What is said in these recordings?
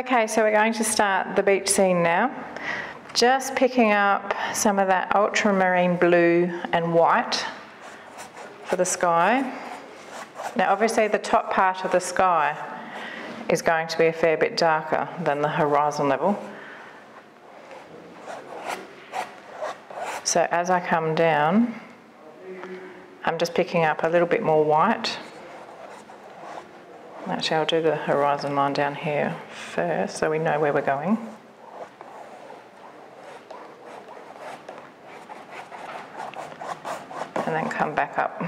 Okay, so we're going to start the beach scene now. Just picking up some of that ultramarine blue and white for the sky. Now obviously the top part of the sky is going to be a fair bit darker than the horizon level. So as I come down, I'm just picking up a little bit more white. Actually, I'll do the horizon line down here first so we know where we're going. And then come back up.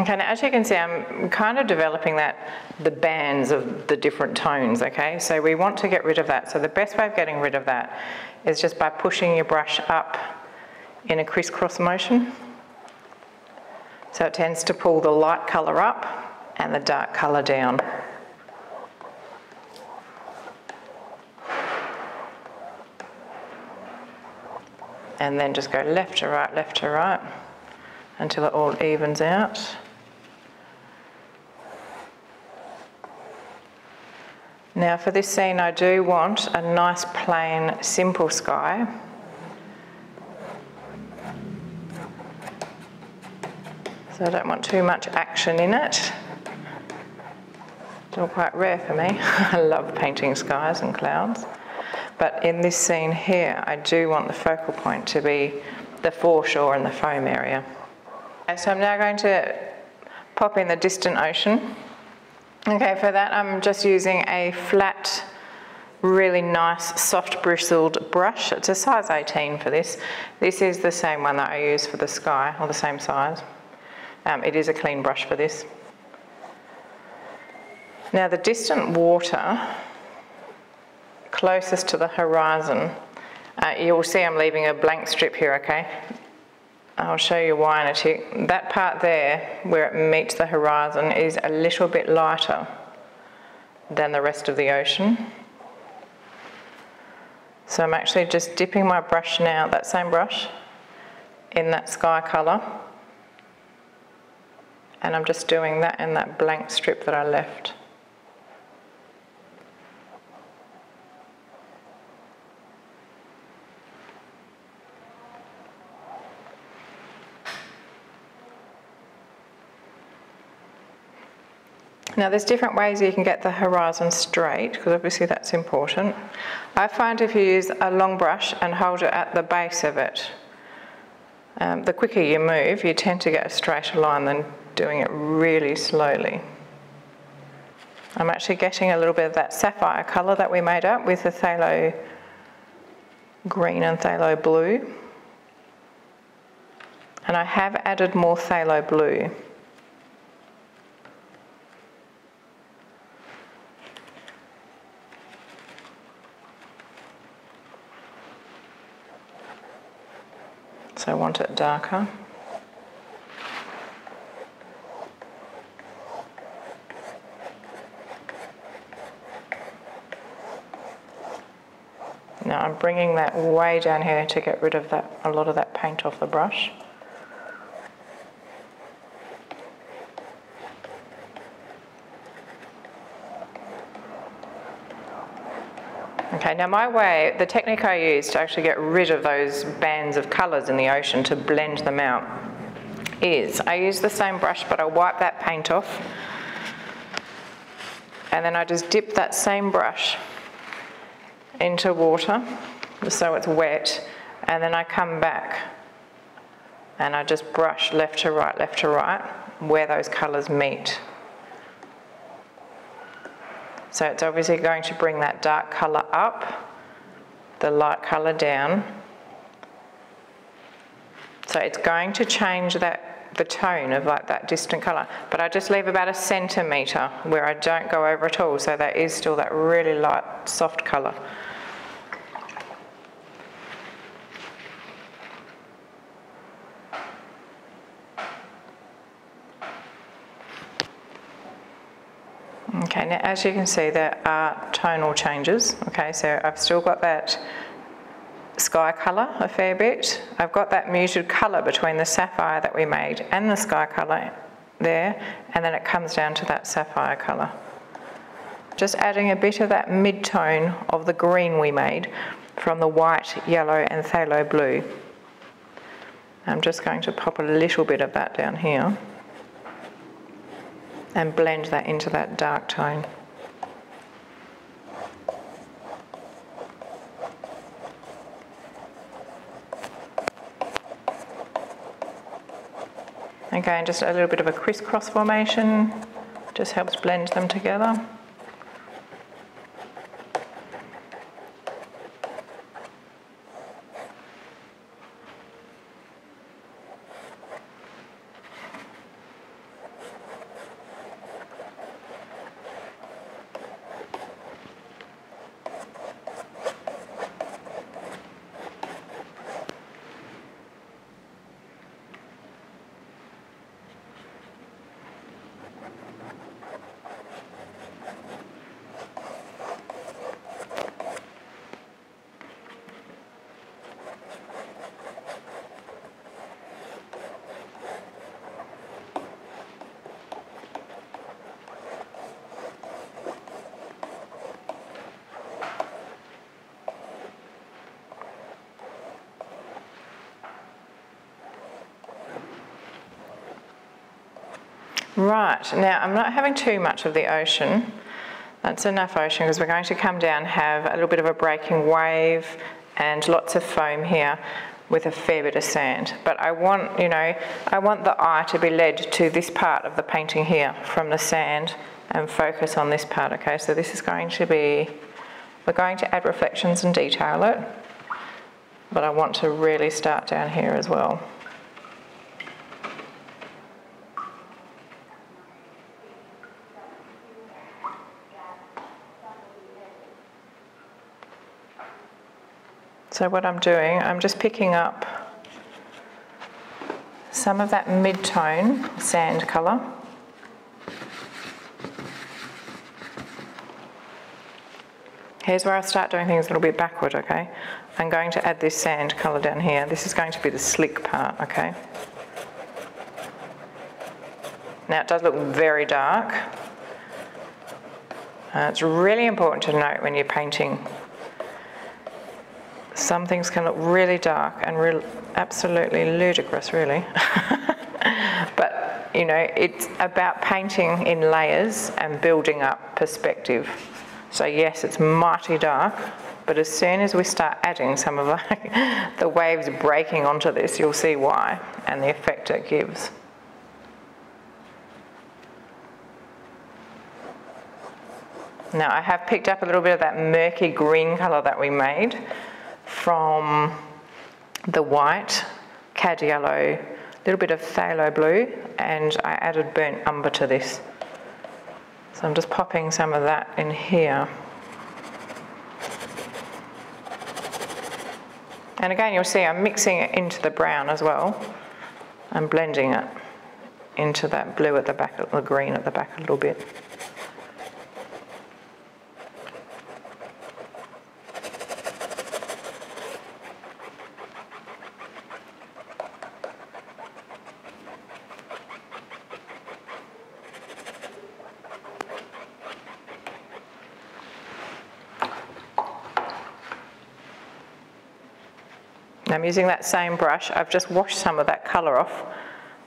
Okay, now as you can see, I'm kind of developing that, the bands of the different tones, okay? So we want to get rid of that. So the best way of getting rid of that is just by pushing your brush up in a crisscross motion. So it tends to pull the light colour up and the dark colour down. And then just go left to right, left to right until it all evens out. Now for this scene I do want a nice plain simple sky. So I don't want too much action in it. It's all quite rare for me. I love painting skies and clouds. But in this scene here, I do want the focal point to be the foreshore and the foam area. Okay, so I'm now going to pop in the distant ocean. Okay, for that I'm just using a flat, really nice soft bristled brush. It's a size 18 for this. This is the same one that I use for the sky, or the same size. Um, it is a clean brush for this. Now the distant water, closest to the horizon, uh, you'll see I'm leaving a blank strip here, okay? I'll show you why in a tick. That part there, where it meets the horizon, is a little bit lighter than the rest of the ocean. So I'm actually just dipping my brush now, that same brush, in that sky colour. And I'm just doing that in that blank strip that I left. Now there's different ways you can get the horizon straight, because obviously that's important. I find if you use a long brush and hold it at the base of it, um, the quicker you move, you tend to get a straighter line than doing it really slowly. I'm actually getting a little bit of that sapphire colour that we made up with the phthalo green and phthalo blue. And I have added more phthalo blue. So I want it darker. Now I'm bringing that way down here to get rid of that a lot of that paint off the brush. Okay, now my way, the technique I use to actually get rid of those bands of colours in the ocean to blend them out is I use the same brush but I wipe that paint off and then I just dip that same brush into water so it's wet and then I come back and I just brush left to right, left to right where those colours meet. So it's obviously going to bring that dark colour up, the light colour down. So it's going to change that the tone of like that distant colour. But I just leave about a centimetre where I don't go over at all, so that is still that really light, soft colour. Okay, now as you can see, there are tonal changes. Okay, so I've still got that sky colour a fair bit. I've got that muted colour between the sapphire that we made and the sky colour there, and then it comes down to that sapphire colour. Just adding a bit of that mid-tone of the green we made from the white, yellow and phthalo blue. I'm just going to pop a little bit of that down here and blend that into that dark tone. Again, just a little bit of a crisscross formation, just helps blend them together. Right, now I'm not having too much of the ocean. That's enough ocean because we're going to come down, have a little bit of a breaking wave and lots of foam here with a fair bit of sand. But I want, you know, I want the eye to be led to this part of the painting here from the sand and focus on this part, okay? So this is going to be, we're going to add reflections and detail it, but I want to really start down here as well. So what I'm doing, I'm just picking up some of that mid-tone sand colour. Here's where I start doing things a little bit backward, okay? I'm going to add this sand colour down here. This is going to be the slick part, okay? Now it does look very dark. Uh, it's really important to note when you're painting some things can look really dark and absolutely ludicrous, really. but, you know, it's about painting in layers and building up perspective. So, yes, it's mighty dark, but as soon as we start adding some of the waves breaking onto this, you'll see why and the effect it gives. Now I have picked up a little bit of that murky green colour that we made from the white, cad yellow, a little bit of phthalo blue, and I added burnt umber to this. So I'm just popping some of that in here. And again, you'll see I'm mixing it into the brown as well. I'm blending it into that blue at the back, the green at the back a little bit. I'm using that same brush. I've just washed some of that colour off.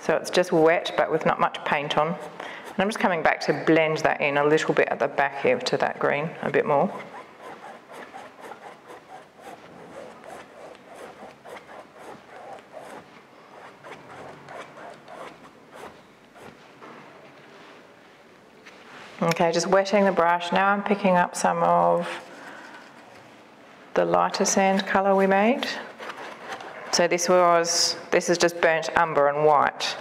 So it's just wet but with not much paint on. And I'm just coming back to blend that in a little bit at the back here to that green a bit more. Okay, just wetting the brush. Now I'm picking up some of the lighter sand colour we made. So this was, this is just burnt umber and white.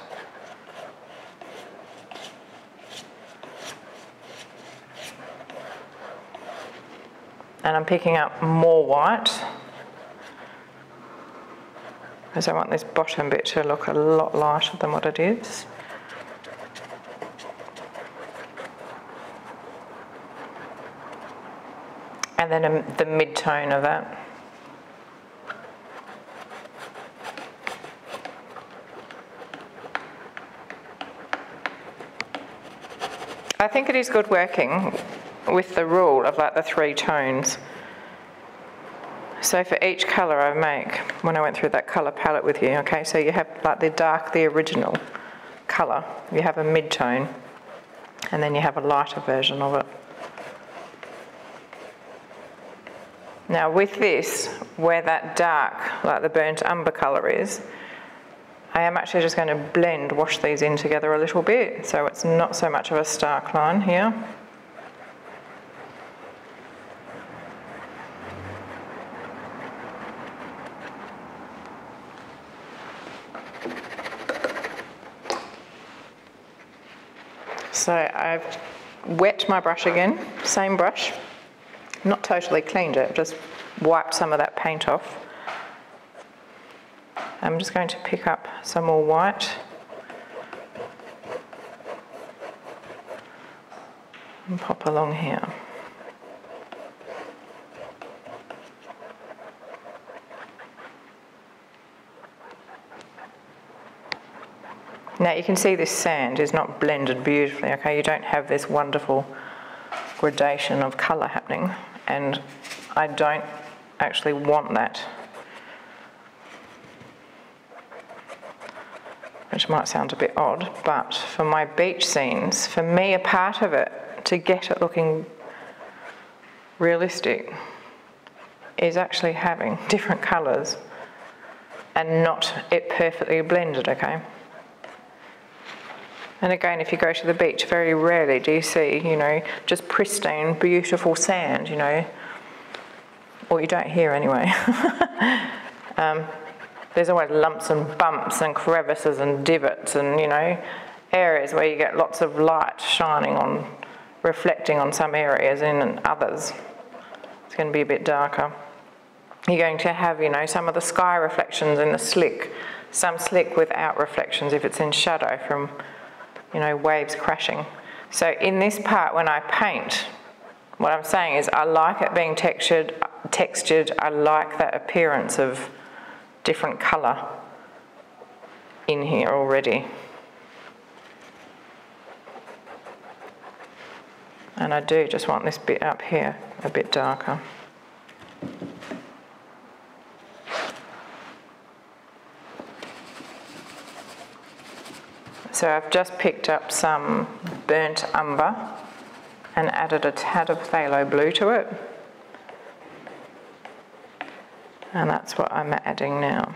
And I'm picking up more white because I want this bottom bit to look a lot lighter than what it is. And then um, the mid-tone of that. I think it is good working with the rule of like the three tones. So for each colour I make, when I went through that colour palette with you, okay, so you have like the dark, the original colour, you have a mid-tone, and then you have a lighter version of it. Now with this, where that dark, like the burnt umber colour is, I am actually just going to blend, wash these in together a little bit, so it's not so much of a stark line here. So I've wet my brush again, same brush, not totally cleaned it, just wiped some of that paint off. I'm just going to pick up some more white. And pop along here. Now you can see this sand is not blended beautifully, okay? You don't have this wonderful gradation of colour happening and I don't actually want that which might sound a bit odd, but for my beach scenes, for me, a part of it to get it looking realistic is actually having different colours and not it perfectly blended, okay? And again, if you go to the beach, very rarely do you see, you know, just pristine, beautiful sand, you know, or you don't here anyway. um, there's always lumps and bumps and crevices and divots and, you know, areas where you get lots of light shining on, reflecting on some areas and others. It's going to be a bit darker. You're going to have, you know, some of the sky reflections in the slick, some slick without reflections if it's in shadow from, you know, waves crashing. So in this part, when I paint, what I'm saying is I like it being textured, textured, I like that appearance of different colour in here already. And I do just want this bit up here a bit darker. So I've just picked up some burnt umber and added a tad of phthalo blue to it. And that's what I'm adding now.